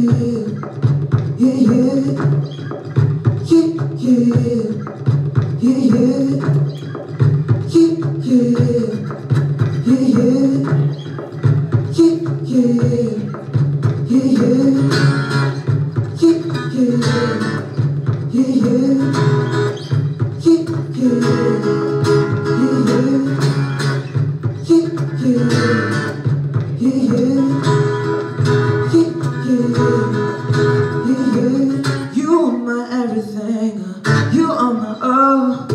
You everything, you are my all.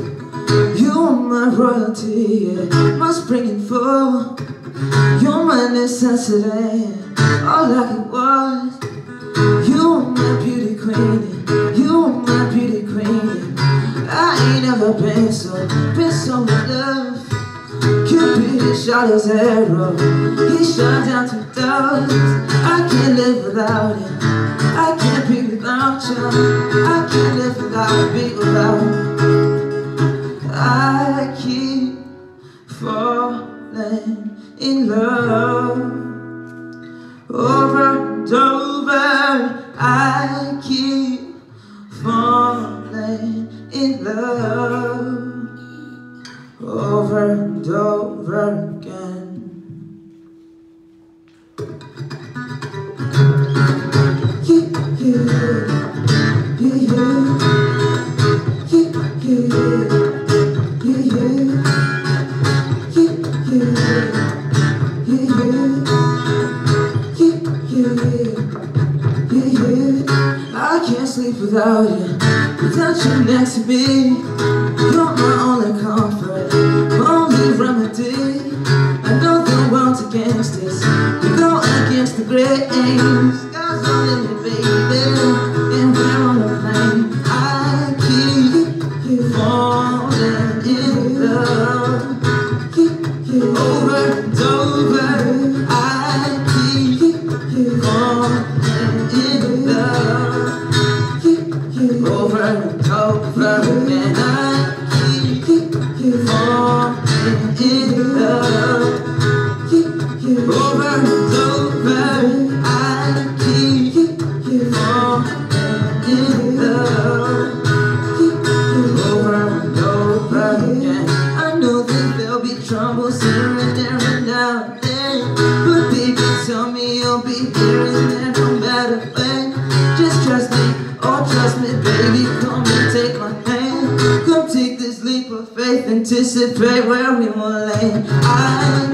You are my royalty, my spring and fall. You're my necessity, all I can was. You are my beauty queen, you are my beauty queen. I ain't never been so, been so in love. Cupid shot his arrow, he shot down to dust. I can't live without him, I can't you. I can't live without, be without. I keep falling in love over and over. I keep falling in love over and over again. Yeah, without you, without you next to me. Over again, I keep falling in love. Over and over, I keep falling in love over and over again. I know that there'll be troubles here and there and now and then. But baby, tell me you'll be here and there no matter when. Just trust oh trust me, baby. Come and take my hand. Come take this leap of faith, anticipate where we will land. I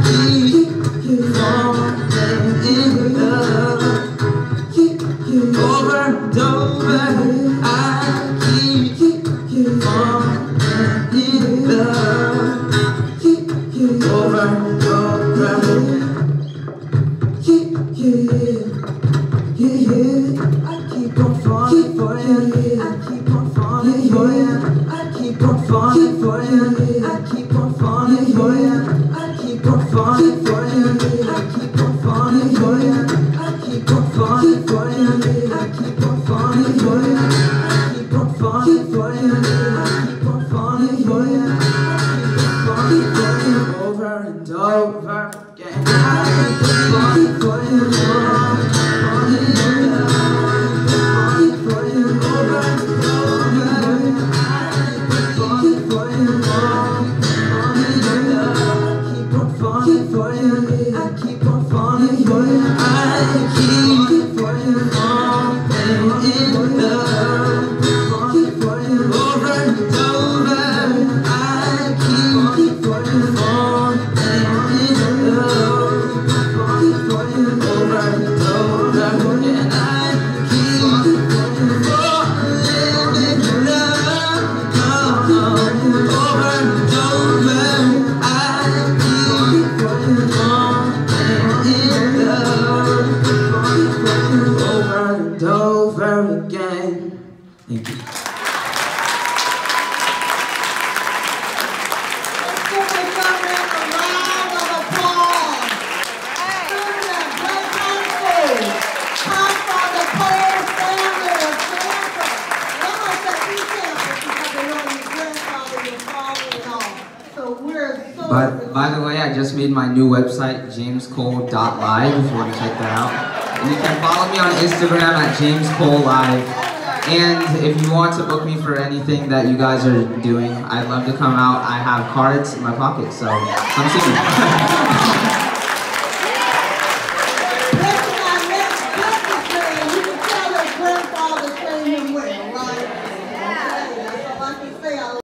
I just made my new website, jamescole.live, if you want to check that out. And you can follow me on Instagram at jamescolelive. And if you want to book me for anything that you guys are doing, I'd love to come out. I have cards in my pocket, so come see me.